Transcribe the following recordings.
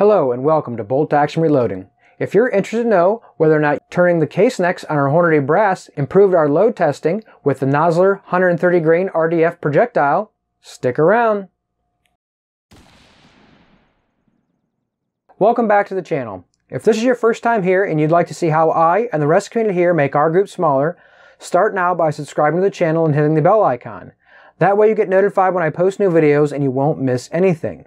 Hello and welcome to Bolt Action Reloading. If you're interested to know whether or not turning the case necks on our Hornady brass improved our load testing with the Nosler 130 grain RDF projectile, stick around. Welcome back to the channel. If this is your first time here and you'd like to see how I and the rest of the community here make our group smaller, start now by subscribing to the channel and hitting the bell icon. That way you get notified when I post new videos and you won't miss anything.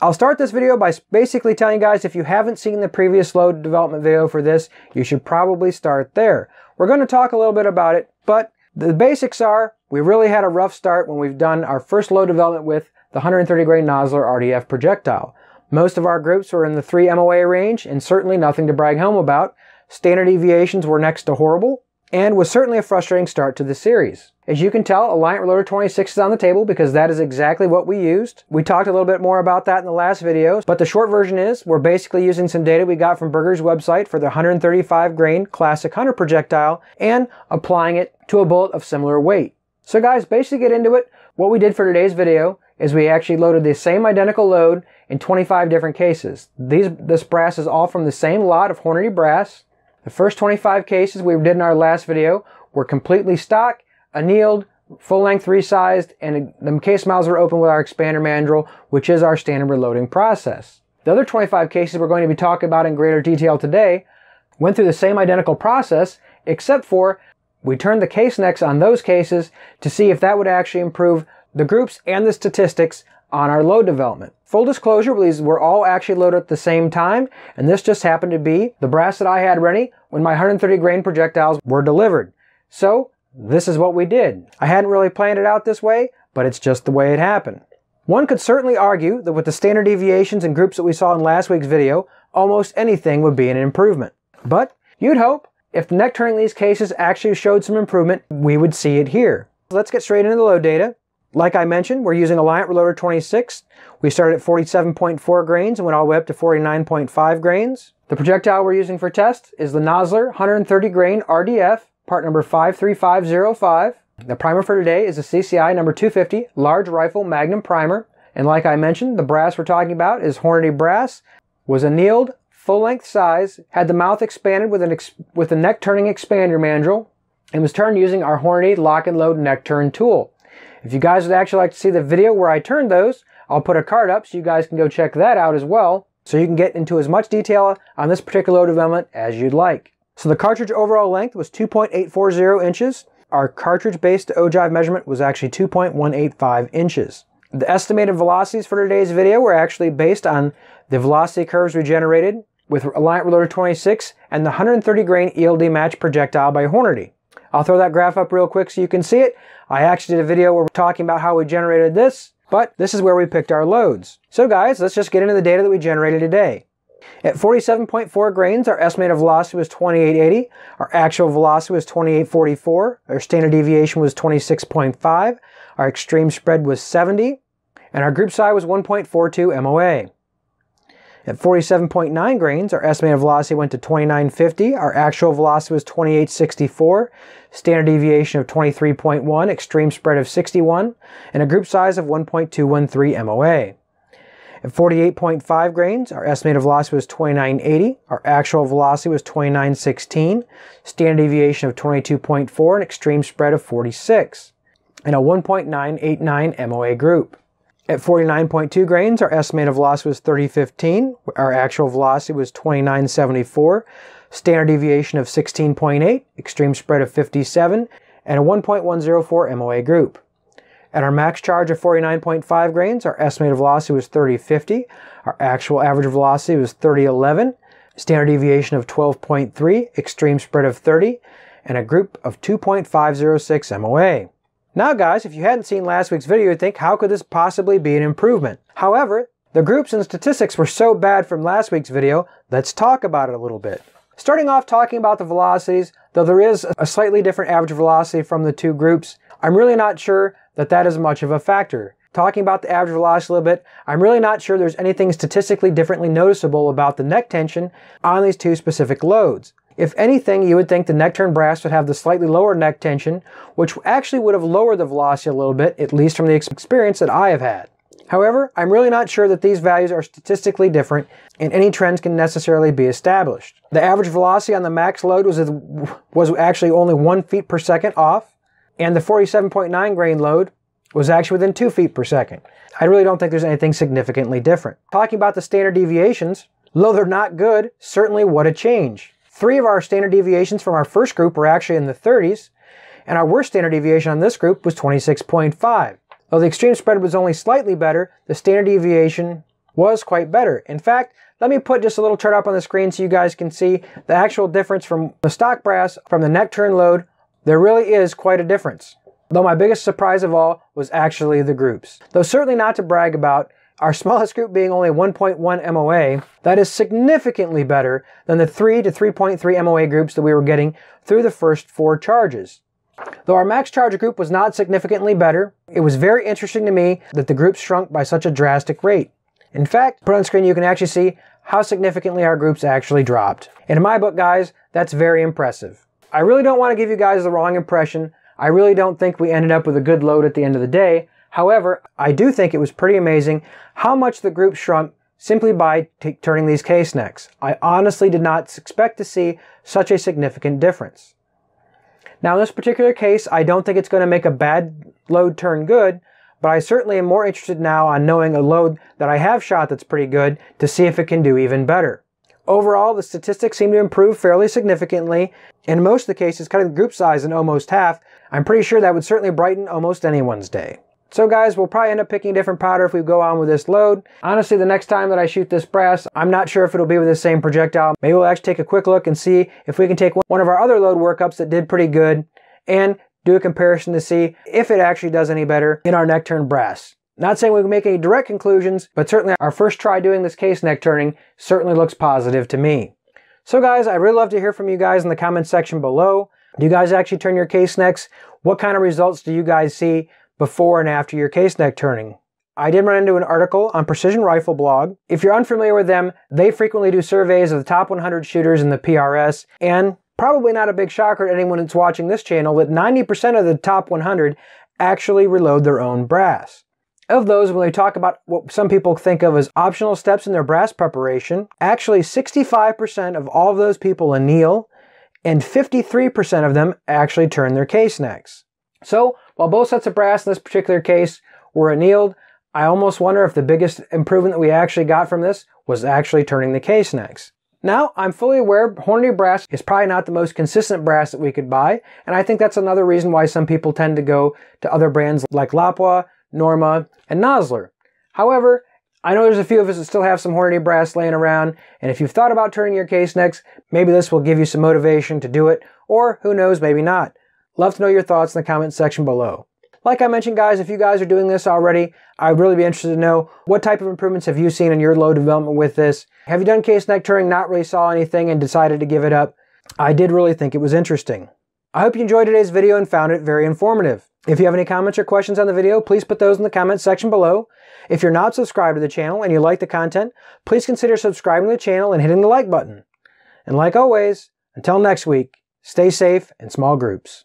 I'll start this video by basically telling you guys if you haven't seen the previous load development video for this, you should probably start there. We're going to talk a little bit about it, but the basics are we really had a rough start when we've done our first load development with the 130 grain Nosler RDF projectile. Most of our groups were in the 3 MOA range and certainly nothing to brag home about. Standard deviations were next to horrible and was certainly a frustrating start to the series. As you can tell, Alliant Reloder 26 is on the table because that is exactly what we used. We talked a little bit more about that in the last video, but the short version is we're basically using some data we got from Berger's website for the 135 grain classic hunter projectile and applying it to a bullet of similar weight. So guys, basically get into it. What we did for today's video is we actually loaded the same identical load in 25 different cases. These, this brass is all from the same lot of Hornady brass. The first 25 cases we did in our last video were completely stock annealed, full length resized, and the case mouths were open with our expander mandrel, which is our standard reloading process. The other 25 cases we're going to be talking about in greater detail today went through the same identical process, except for we turned the case necks on those cases to see if that would actually improve the groups and the statistics on our load development. Full disclosure, these were all actually loaded at the same time, and this just happened to be the brass that I had ready when my 130 grain projectiles were delivered. So, this is what we did. I hadn't really planned it out this way, but it's just the way it happened. One could certainly argue that with the standard deviations and groups that we saw in last week's video, almost anything would be an improvement. But you'd hope if the neck turning in these cases actually showed some improvement, we would see it here. Let's get straight into the load data. Like I mentioned, we're using Alliant Reloder 26. We started at 47.4 grains and went all the way up to 49.5 grains. The projectile we're using for test is the Nosler 130 grain RDF part number 53505. The primer for today is a CCI number 250 large rifle magnum primer. And like I mentioned, the brass we're talking about is Hornady brass, was annealed, full length size, had the mouth expanded with an ex with a neck turning expander mandrel, and was turned using our Hornady lock and load neck turn tool. If you guys would actually like to see the video where I turned those, I'll put a card up so you guys can go check that out as well, so you can get into as much detail on this particular load development as you'd like. So the cartridge overall length was 2.840 inches. Our cartridge-based ogive measurement was actually 2.185 inches. The estimated velocities for today's video were actually based on the velocity curves we generated with Alliant Reloder 26 and the 130 grain ELD match projectile by Hornady. I'll throw that graph up real quick so you can see it. I actually did a video where we're talking about how we generated this, but this is where we picked our loads. So guys, let's just get into the data that we generated today. At 47.4 grains, our estimated velocity was 2880. Our actual velocity was 2844. Our standard deviation was 26.5. Our extreme spread was 70. And our group size was 1.42 MOA. At 47.9 grains, our estimated velocity went to 2950. Our actual velocity was 2864. Standard deviation of 23.1, extreme spread of 61, and a group size of 1.213 MOA. At 48.5 grains, our estimated velocity was 2980. Our actual velocity was 2916. Standard deviation of 22.4 and extreme spread of 46. And a 1.989 MOA group. At 49.2 grains, our estimated velocity was 3015. Our actual velocity was 2974. Standard deviation of 16.8, extreme spread of 57, and a 1.104 MOA group. At our max charge of 49.5 grains, our estimated velocity was 3050. Our actual average velocity was 3011. Standard deviation of 12.3, extreme spread of 30, and a group of 2.506 MOA. Now guys, if you hadn't seen last week's video, you'd think, how could this possibly be an improvement? However, the groups and statistics were so bad from last week's video, let's talk about it a little bit. Starting off talking about the velocities, though there is a slightly different average velocity from the two groups, I'm really not sure that that is much of a factor. Talking about the average velocity a little bit, I'm really not sure there's anything statistically differently noticeable about the neck tension on these two specific loads. If anything, you would think the neck turn brass would have the slightly lower neck tension, which actually would have lowered the velocity a little bit, at least from the experience that I have had. However, I'm really not sure that these values are statistically different and any trends can necessarily be established. The average velocity on the max load was, was actually only 1 feet per second off, and the 47.9 grain load was actually within 2 feet per second. I really don't think there's anything significantly different. Talking about the standard deviations, though they're not good, certainly what a change. Three of our standard deviations from our first group were actually in the 30s, and our worst standard deviation on this group was 26.5. Though the extreme spread was only slightly better, the standard deviation was quite better. In fact, let me put just a little chart up on the screen so you guys can see the actual difference from the stock brass from the neck turn load. There really is quite a difference. Though my biggest surprise of all was actually the groups. Though certainly not to brag about, our smallest group being only 1.1 MOA, that is significantly better than the 3 to 3.3 MOA groups that we were getting through the first four charges. Though our max charge group was not significantly better, it was very interesting to me that the group shrunk by such a drastic rate. In fact, put on screen you can actually see how significantly our groups actually dropped. And in my book, guys, that's very impressive. I really don't want to give you guys the wrong impression. I really don't think we ended up with a good load at the end of the day. However, I do think it was pretty amazing how much the group shrunk simply by turning these case necks. I honestly did not expect to see such a significant difference. Now in this particular case, I don't think it's going to make a bad load turn good, but I certainly am more interested now on knowing a load that I have shot that's pretty good to see if it can do even better. Overall, the statistics seem to improve fairly significantly. In most of the cases, cutting the group size in almost half, I'm pretty sure that would certainly brighten almost anyone's day. So guys, we'll probably end up picking a different powder if we go on with this load. Honestly, the next time that I shoot this brass, I'm not sure if it'll be with the same projectile. Maybe we'll actually take a quick look and see if we can take one of our other load workups that did pretty good and do a comparison to see if it actually does any better in our neck turn brass. Not saying we can make any direct conclusions, but certainly our first try doing this case neck turning certainly looks positive to me. So guys, I'd really love to hear from you guys in the comments section below. Do you guys actually turn your case necks? What kind of results do you guys see before and after your case neck turning. I did run into an article on Precision Rifle Blog. If you're unfamiliar with them, they frequently do surveys of the top 100 shooters in the PRS, and probably not a big shocker to anyone that's watching this channel that 90% of the top 100 actually reload their own brass. Of those, when they talk about what some people think of as optional steps in their brass preparation, actually 65% of all of those people anneal, and 53% of them actually turn their case necks. So, while both sets of brass in this particular case were annealed, I almost wonder if the biggest improvement that we actually got from this was actually turning the case necks. Now, I'm fully aware Hornady brass is probably not the most consistent brass that we could buy, and I think that's another reason why some people tend to go to other brands like Lapua, Norma, and Nosler. However, I know there's a few of us that still have some Hornady brass laying around, and if you've thought about turning your case necks, maybe this will give you some motivation to do it, or who knows, maybe not. Love to know your thoughts in the comment section below. Like I mentioned, guys, if you guys are doing this already, I'd really be interested to know what type of improvements have you seen in your load development with this? Have you done case neck turning, not really saw anything, and decided to give it up? I did really think it was interesting. I hope you enjoyed today's video and found it very informative. If you have any comments or questions on the video, please put those in the comments section below. If you're not subscribed to the channel and you like the content, please consider subscribing to the channel and hitting the like button. And like always, until next week, stay safe in small groups.